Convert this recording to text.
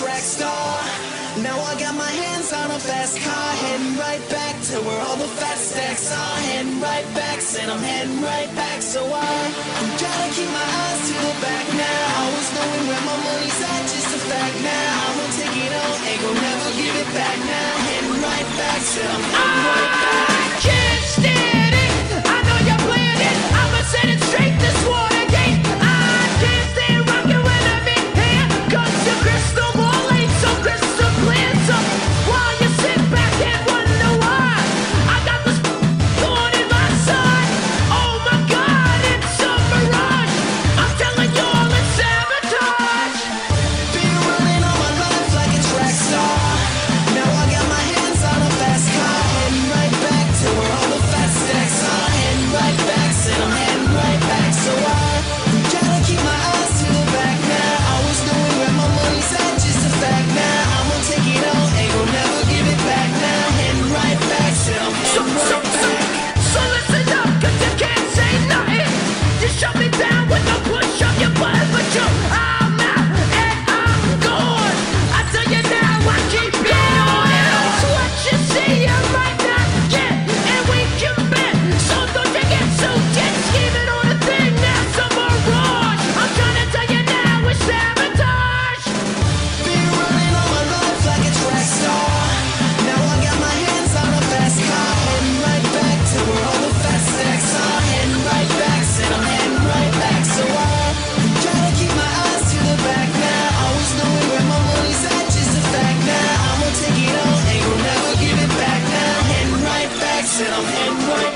track star. Now I got my hands on a fast car, heading right back to where all the fat stacks are. Heading right back, said I'm heading right back, so I, I gotta keep my eyes to the back. and I'm in right